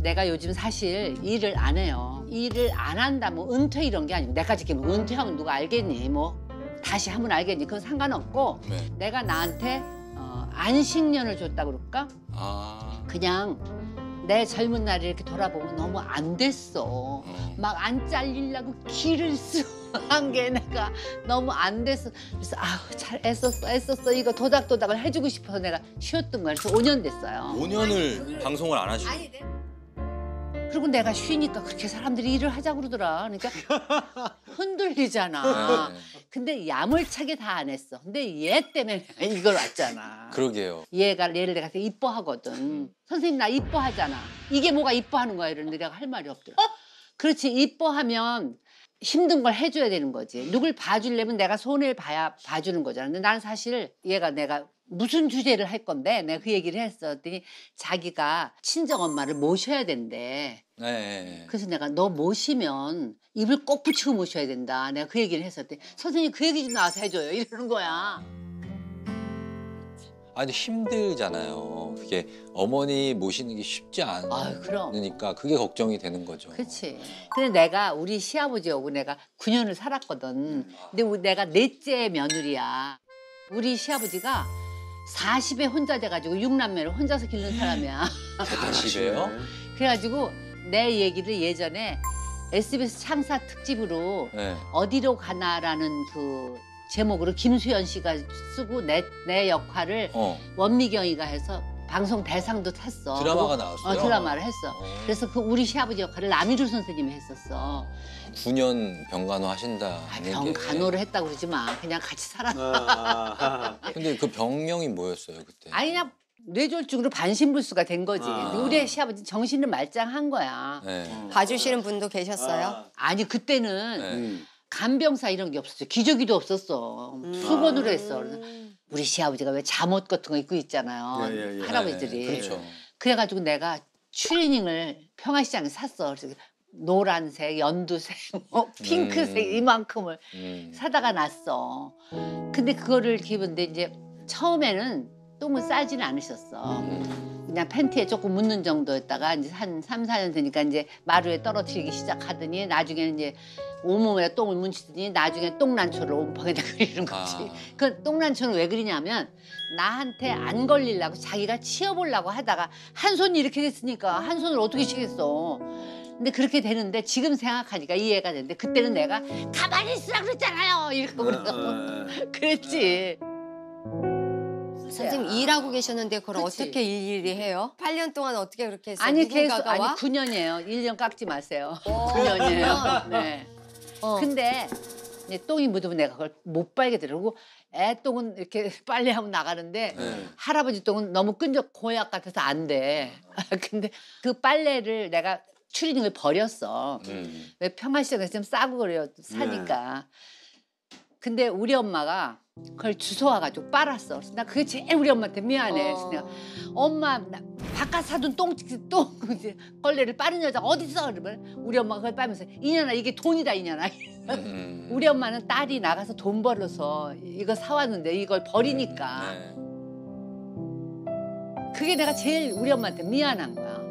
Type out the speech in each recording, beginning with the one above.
내가 요즘 사실 일을 안 해요. 일을 안 한다, 뭐 은퇴 이런 게 아니고 내가 지금 은퇴하면 누가 알겠니? 뭐 다시 하면 알겠니? 그건 상관없고 네. 내가 나한테 어, 안식년을 줬다 그럴까? 아. 그냥 내 젊은 날을 이렇게 돌아보면 너무 안 됐어. 어. 막안 잘리려고 기를 쓰한 게 내가 너무 안 됐어. 그래서 아우 잘 애썼어 애썼어 이거 도닥도닥을 해주고 싶어서 내가 쉬었던 거야. 그래서 5년 됐어요. 5년을 방송을 안 하시고. 그리고 내가 쉬니까 그렇게 사람들이 일을 하자 그러더라. 그러니까 흔들리잖아. 네. 근데 야물차게 다 안 했어. 근데 얘 때문에 이걸 왔잖아. 그러게요. 얘가 얘를 내가 되게 이뻐하거든. 선생님 나 이뻐하잖아. 이게 뭐가 이뻐하는 거야 이러는데 내가 할 말이 없더라. 그렇지 이뻐하면 힘든 걸 해줘야 되는 거지. 누굴 봐주려면 내가 손해를 봐야 봐주는 거잖아. 근데 나는 사실 얘가 내가 무슨 주제를 할 건데 내가 그 얘기를 했었더니 자기가 친정 엄마를 모셔야 된대. 네, 네. 그래서 내가 너 모시면 입을 꼭 붙이고 모셔야 된다. 내가 그 얘기를 했었더니 선생님 그 얘기 좀 나와서 해줘요. 이러는 거야. 아 근데 힘들잖아요. 그게 어머니 모시는 게 쉽지 아유, 그럼. 않으니까 그게 걱정이 되는 거죠. 그렇지. 근데 내가 우리 시아버지하고 내가 9년을 살았거든. 근데 우리- 내가 넷째 며느리야. 우리 시아버지가 40에 혼자 돼가지고 육남매를 혼자서 기른 사람이야. 다 집에요? 그래가지고 내 얘기를 예전에 SBS 창사 특집으로 네. 어디로 가나라는 그 제목으로 김수현 씨가 쓰고 내, 내 역할을 어 원미경이가 해서 방송 대상도 탔어. 드라마가 나왔어요. 어, 드라마를 했어. 어. 그래서 그 우리 시아버지 역할을 남일우 선생님이 했었어. 9년 병간호 하신다. 아, 병 간호를 했다고 그러지 마. 그냥 같이 살아. 아, 근데 그 병명이 뭐였어요 그때? 아니 그냥 뇌졸중으로 반신불수가 된 거지. 아. 우리 시아버지 정신은 말짱한 거야. 네. 봐주시는 분도 계셨어요? 아니 그때는 네. 음. 간병사 이런 게 없었어. 기저귀도 없었어. 수건으로 했어. 그래서 우리 시아버지가 왜 잠옷 같은 거 입고 있잖아요. 예, 예, 예. 할아버지들이. 네, 그렇죠. 그래가지고 내가 추리닝을 평화시장에 샀어. 그래서 노란색, 연두색, 뭐 핑크색 음. 이만큼을 음. 사다가 놨어. 근데 그거를 입은데 이제 처음에는 똥을 싸지는 않으셨어. 음. 그냥 팬티에 조금 묻는 정도였다가 이제 한 3, 4년 되니까 이제 마루에 떨어뜨리기 시작하더니 나중에는 이제 온몸에 똥을 뭉치더니 나중에 똥난초를 온방에다 그리는 거지. 아. 그 똥난초는 왜 그리냐면 나한테 안 걸리려고 자기가 치워보려고 하다가 한 손이 이렇게 됐으니까 한 손을 어떻게 치겠어. 근데 그렇게 되는데 지금 생각하니까 이해가 되는데 그때는 내가 가만히 있으라 그랬잖아요. 이러고 그래서 어, 그랬지. 선생님 일하고 계셨는데 그걸 그치. 어떻게 일일이 해요? 8년 동안 어떻게 그렇게 했어요? 아니 계속 누군가가 아니 와? 9년이에요. 1년 깎지 마세요. 어, 9년이에요. 네. 어. 근데 이제 똥이 묻으면 내가 그걸 못 빨게 되고 애 똥은 이렇게 빨래 하고 나가는데 네. 할아버지 똥은 너무 끈적 고약 같아서 안 돼. 근데 그 빨래를 내가 추리닝을 버렸어. 음. 왜 평화시장에서 좀 싸고 그래요. 사니까. 근데 우리 엄마가 그걸 주워와가지고 빨았어. 그래서 나 그게 제일 우리 엄마한테 미안해. 그래서 내가 엄마 나 바깥 사둔 똥, 똥 이제 걸레를 빠른 여자가 어디 있어? 그러면 우리 엄마가 그걸 빨면서 이년아 이게 돈이다 이년아. 음. 우리 엄마는 딸이 나가서 돈 벌어서 이거 사왔는데 이걸 버리니까 네. 그게 내가 제일 우리 엄마한테 미안한 거야.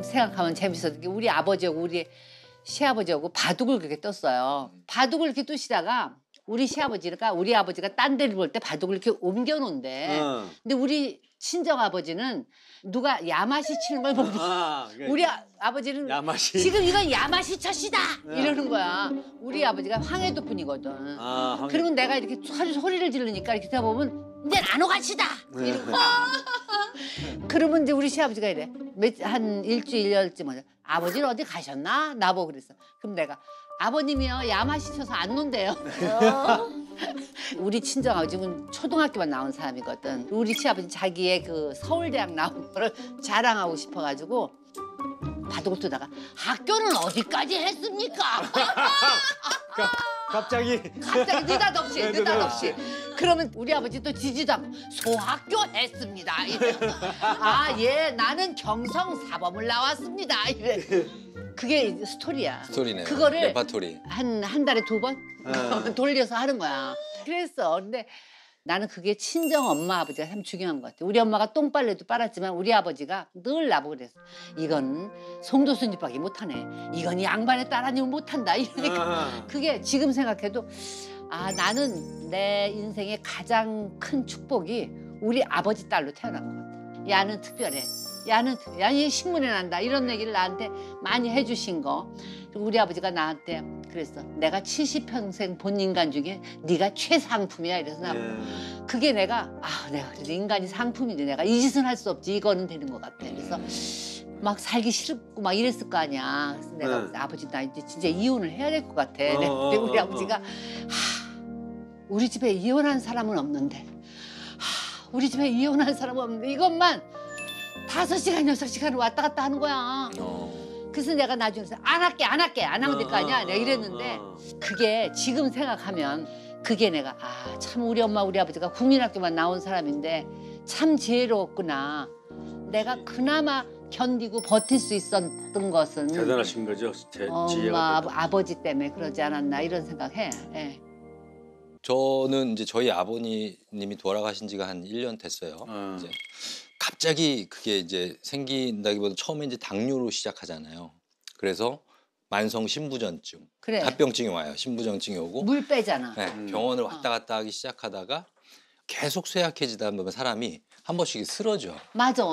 지금 생각하면 재밌었던 게 우리 아버지하고 우리 시아버지하고 바둑을 그렇게 떴어요. 바둑을 이렇게 뜨시다가 우리 시아버지가 우리 아버지가 딴 데를 볼 때 바둑을 이렇게 옮겨 놓은데 어. 근데 우리 친정 아버지는 누가 야마시 치는 걸 보고 아, 우리 아, 야마시. 지금 이건 야마시 쳤이다 네. 이러는 거야. 우리 아버지가 황해도 분이거든. 아, 한- 그리고 내가 이렇게 아주 소리를 지르니까 이렇게 다 보면 이제 나노가시다 네. 이런 거야. 그러면 이제 우리 시아버지가 이래 몇- 한 일주일쯤 하자. 아버지는 어디 가셨나 나보고 그랬어. 그럼 내가 아버님이요 야마시 쳐서 안 논대요. 우리 친정 아버지는 초등학교만 나온 사람이거든. 우리 시아버지 자기의 그 서울대학 나온 거를 자랑하고 싶어가지고 바둑을 뜨다가 학교는 어디까지 했습니까? 갑자기 갑자기 느닷없이 네, 느닷없이 그러면 우리 아버지 또 지지도 않고 소학교 했습니다 이래 아 예 나는 경성 사범을 나왔습니다 이래 그게 스토리야 스토리네. 그거를 레파토리. 한 한 달에 두번 어. 돌려서 하는 거야 그랬어. 근데 나는 그게 친정 엄마 아버지가 참 중요한 것 같아. 우리 엄마가 똥빨래도 빨았지만 우리 아버지가 늘 나보고 그랬어. 이건 송도순이밖에 못하네. 이건 양반의 딸 아니면 못한다. 이러니까 아, 그게 지금 생각해도 아 나는 내 인생의 가장 큰 축복이 우리 아버지 딸로 태어난 것 같아. 야는 특별해. 야는 특- 야얘 신문에 난다 이런 얘기를 나한테 많이 해주신 거. 우리 아버지가 나한테 그랬어. 내가 70평생 본 인간 중에 네가 최상품이야. 이래서 나 예. 그게 내가 아 내가 그래도 인간이 상품인데 내가 이 짓은 할 수 없지 이거는 되는 것 같아. 그래서 막 살기 싫고 막 이랬을 거 아니야. 그래서 내가 네. 아버지 나 이제 진짜 이혼을 해야 될 것 같아. 어, 어, 우리 어, 아버지가 하, 우리 집에 이혼한 사람은 없는데 하, 우리 집에 이혼한 사람은 없는데 이것만 다섯 시간 여섯 시간 왔다 갔다 하는 거야. 어. 그래서 내가 나중에 안 할게 안 할게 안 하면 될 거 아니야. 내가 이랬는데 어, 어. 그게 지금 생각하면 그게 내가 아 참 우리 엄마 우리 아버지가 국민학교만 나온 사람인데 참 지혜로웠구나. 내가 그나마 견디고 버틸 수 있었던 것은 대단하신 거죠. 제, 엄마 지혜가. 아버- 아버지 때문에 그러지 않았나 이런 생각해. 예. 저는 이제 저희 아버님이 돌아가신 지가 한 1년 됐어요. 어. 이제 갑자기 그게 이제 생긴다기보다 처음에 이제 당뇨로 시작하잖아요. 그래서 만성 신부전증, 그래. 합병증이 와요. 신부전증이 오고 물 빼잖아. 네, 음. 병원을 왔다 갔다 하기 시작하다가 계속 쇠약해지다 보면 사람이 한 번씩 쓰러져. 맞아.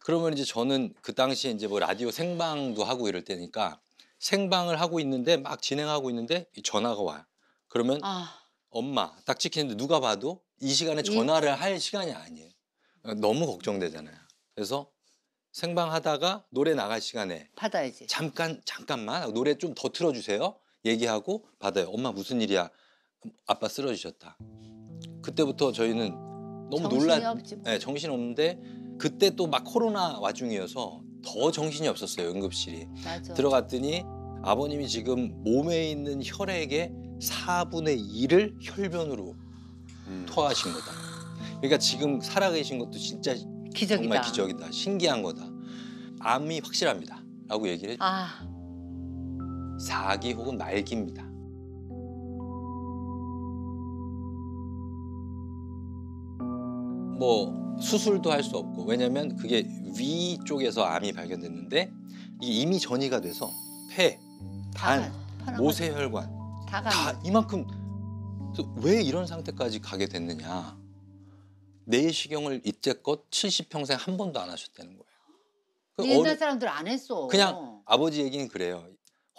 그러면 이제 저는 그 당시에 이제 뭐 라디오 생방도 하고 이럴 때니까 생방을 하고 있는데 막 진행하고 있는데 이 전화가 와요. 그러면 아 엄마 딱 찍히는데 누가 봐도 이 시간에 전화를 할 시간이 아니에요. 너무 걱정되잖아요. 그래서 생방 하다가 노래 나갈 시간에 받아야지. 잠깐 잠깐만 노래 좀 더 틀어주세요. 얘기하고 받아요. 엄마 무슨 일이야? 아빠 쓰러지셨다. 그때부터 저희는 너무 정신이 놀란, 없지. 뭐. 네, 정신 없는데 그때 또 막 코로나 와중이어서 더 정신이 없었어요 응급실이. 맞아. 들어갔더니 아버님이 지금 몸에 있는 혈액의 4분의 1을 혈변으로 음. 토하신 거다. 그러니까 지금 살아계신 것도 진짜 기적이다. 정말 기적이다. 신기한 거다. 암이 확실합니다. 라고 얘기를 해줘. 아 4기 혹은 말기입니다. 뭐 수술도 할 수 없고 왜냐면 그게 위 쪽에서 암이 발견됐는데 이게 이미 전이가 돼서 폐, 간, 파란 모세혈관 거 다다 가. 이만큼 왜 이런 상태까지 가게 됐느냐 내시경을 이때껏 70평생 한 번도 안 하셨다는 거예요. 그 옛날 어리- 사람들 안 했어. 그냥 아버지 얘기는 그래요.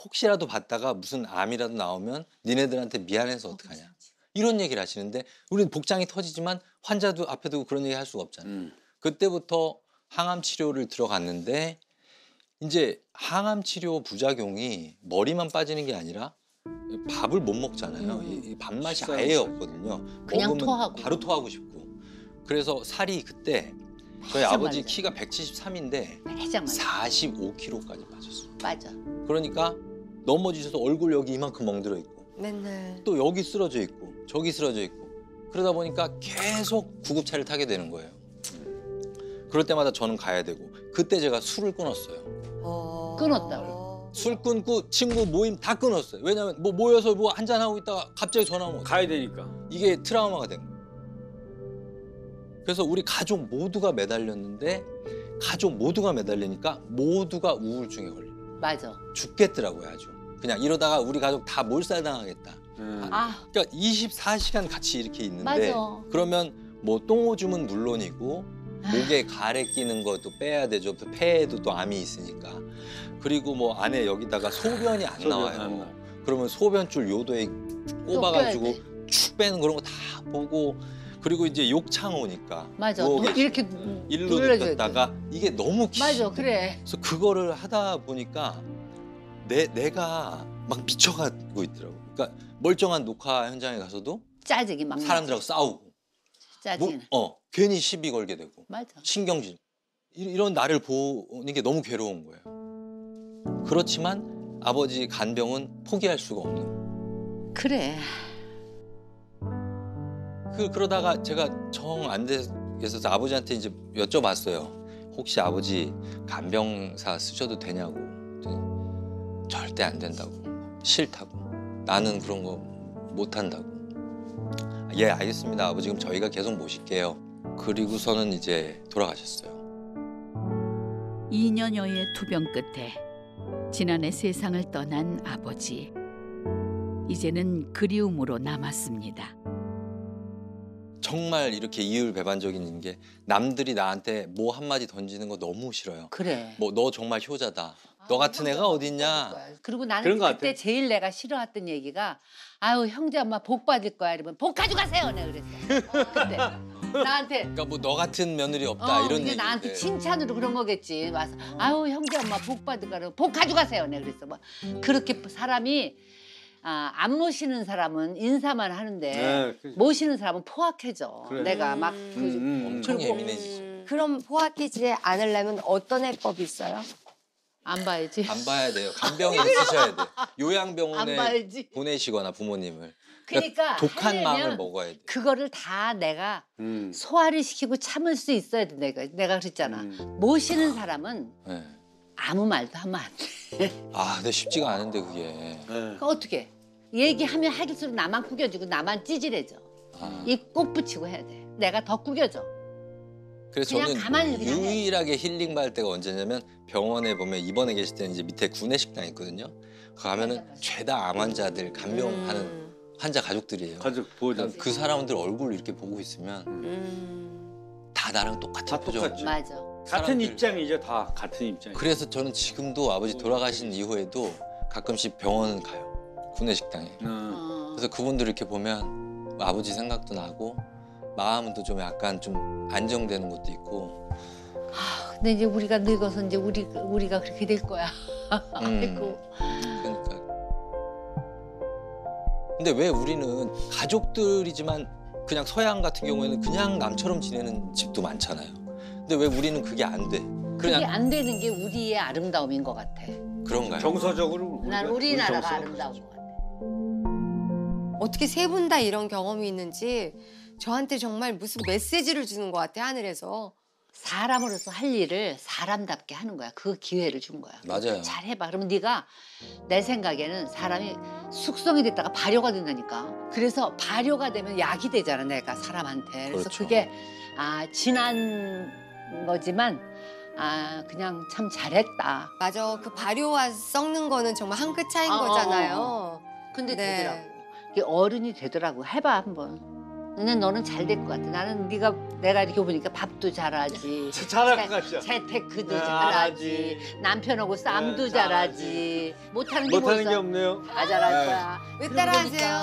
혹시라도 받다가 무슨 암이라도 나오면 니네들한테 미안해서 어떡하냐. 이런 얘기를 하시는데 우리는 복장이 터지지만 환자도 앞에 두고 그런 얘기 할 수가 없잖아요. 음. 그때부터 항암 치료를 들어갔는데 이제 항암 치료 부작용이 머리만 빠지는 게 아니라 밥을 못 먹잖아요. 음. 이- 이 밥맛이 아예. 없거든요. 그냥 먹으면 토하고. 바로 토하고 싶고. 그래서 살이 그때 저희 아버지 말라. 키가 173인데 매장 맞아. 45kg까지 빠졌어요. 맞아. 그러니까 넘어지셔서 얼굴 여기 이만큼 멍들어 있고 맨날 또 여기 쓰러져 있고 저기 쓰러져 있고 그러다 보니까 계속 구급차를 타게 되는 거예요. 그럴 때마다 저는 가야 되고 그때 제가 술을 끊었어요. 어... 끊었다 술 끊고 친구 모임 다 끊었어요. 왜냐면 뭐 모여서 뭐 한잔 하고 있다가 갑자기 전화 오면 어떡해. 가야 되니까. 이게 트라우마가 된 거예요. 그래서 우리 가족 모두가 매달렸는데 가족 모두가 매달리니까 모두가 우울증에 걸려. 맞아. 죽겠더라고요 아주. 그냥 이러다가 우리 가족 다 몰살당하겠다. 음. 아 그러니까 24시간 같이 이렇게 있는데 맞아. 그러면 뭐 똥오줌은 물론이고 목에 가래 끼는 것도 빼야 되죠. 또 폐에도 또 암이 있으니까. 그리고 뭐 안에 여기다가 소변이 안 소변 나와요. 안 나와. 그러면 소변줄 요도에 또 꼽아가지고. 축 빼는 그런 거 다 보고 그리고 이제 욕창 오니까 맞아. 도- 이렇게 일로 눌러줘야 돼. 눕혔다가 이게 너무 기 맞아. 그래. 그래서 그거를 하다 보니까 내 내가 막 미쳐가고 있더라고. 그러니까 멀쩡한 녹화 현장에 가서도 짜증이 막 사람들하고 싸우고 뭐, 짜증. 어 괜히 시비 걸게 되고 맞아. 신경질 이- 이런 나를 보는 게 너무 괴로운 거예요. 그렇지만 아버지 간병은 포기할 수가 없는. 그래. 그 그러다가 제가 정 안 돼서 아버지한테 이제 여쭤봤어요. 혹시 아버지 간병사 쓰셔도 되냐고. 절대 안 된다고. 싫다고. 나는 그런 거 못 한다고. 예 알겠습니다 아버지 그럼 저희가 계속 모실게요. 그리고서는 이제 돌아가셨어요. 2년여의 투병 끝에 지난해 세상을 떠난 아버지. 이제는 그리움으로 남았습니다. 정말 이렇게 이율배반적인 게 남들이 나한테 뭐 한마디 던지는 거 너무 싫어요. 그래. 뭐 너 정말 효자다. 너 같은 애가 어딨냐. 그리고 나는 그런 것 그때 같아. 제일 내가 싫어했던 얘기가 아유 형제 엄마 복 받을 거야 이러면 복 가져가세요 내가 그랬어 그때 나한테 그러니까 뭐 너 같은 며느리 없다 어, 이런 그게 얘기. 나한테 칭찬으로 그런 거겠지 와서 아유 형제 엄마 복 받을 거라 복 가져가세요 내가 그랬어 뭐 그렇게 사람이 아, 안 모시는 사람은 인사만 하는데 네, 그- 모시는 사람은 포악해져 그래. 내가 막 음. 그. 엄청 그리고- 예민해지죠. 음, 그럼 포악해지지 않으려면 어떤 해법이 있어요? 안 봐야지 안 봐야 돼요. 간병인 쓰셔야 돼. 안 요양병원에 봐야지 보내시거나 부모님을. 그러니까 독한 마음을 하려면 먹어야 돼. 그거를 다 내가 음. 소화를 시키고 참을 수 있어야 돼 내가 내가 그랬잖아 음. 모시는 사람은 네. 아무 말도 하면 안 돼. 아, 근데 쉽지가 않은데 그게. 네. 그러니까 어떻게 얘기하면 할수록 나만 구겨지고 나만 찌질해져. 아. 입 꼭 붙이고 해야 돼. 내가 더 구겨져. 그래서 그냥 저는 가만히 그냥 해. 유일하게 힐링 받을 때가 언제냐면 병원에 보면 입원해 계실 때는 이제 밑에 구내식당 있거든요. 그 가면은 죄다 암 환자들 간병하는 음, 환자 가족들이에요. 가족 보호자. 그냥 그 사람들 얼굴 이렇게 보고 있으면 음. 다 나랑 똑같은 다 표정. 똑같지. 맞아. 같은 사람들. 입장이죠, 다 같은 입장. 그래서 저는 지금도 아버지 돌아가신 이후에도 가끔씩 병원 가요. 구내식당에. 음. 어. 그래서 그분들 이렇게 보면 아버지 생각도 나고 마음도 좀 약간 좀 안정되는 것도 있고 아, 근데 이제 우리가 늙어서 이제 우리 우리가 그렇게 될 거야. 음. 아이고. 그러니까 근데 왜 우리는 가족들이지만 그냥 서양 같은 경우에는 그냥 남처럼 지내는 집도 많잖아요. 근데 왜 우리는 그게 안 돼? 그게 그냥 안 되는 게 우리의 아름다움인 것 같아. 그런가요? 정서적으로 난 우리가- 우리나라가 정서. 아름다운 것 같아. 어떻게 세 분 다 이런 경험이 있는지 저한테 정말 무슨 메시지를 주는 것 같아 하늘에서. 사람으로서 할 일을 사람답게 하는 거야. 그 기회를 준 거야. 맞아요. 잘 해봐. 그러면 네가 내 생각에는 사람이 숙성이 됐다가 발효가 된다니까. 그래서 발효가 되면 약이 되잖아. 내가 사람한테. 그래서 그렇죠. 그게 아 진한 거지만 아 그냥 참 잘했다. 맞아. 그 발효와 썩는 거는 정말 한 끗 차이인 어, 어, 어, 거잖아요. 근데 네. 되더라고. 이게 어른이 되더라고. 해봐 한번. 근데 너는 잘 될 것 같아. 나는 네가 내가 이렇게 보니까 밥도 잘하지. 잘할 것 같죠. 재테크도 아, 잘하지. 남편하고 쌈도 네, 잘하지. 못하는 게 못하는 게? 없네요. 다 잘할 네. 거야. 왜 따라하세요?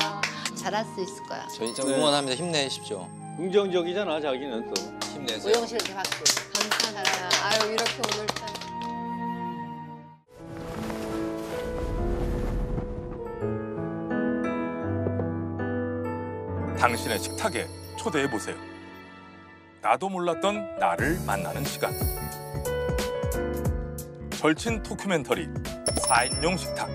잘할 수 있을 거야. 저희 좀 네. 응원합니다. 힘내십시오. 긍정적이잖아, 자기는 또. 힘내세요. 오영 씨한테 박수. 감사합니다. 아유 이렇게 오늘 참. 당신의 식탁에 초대해 보세요. 나도 몰랐던 나를 만나는 시간. 절친 토큐멘터리 4인용 식탁.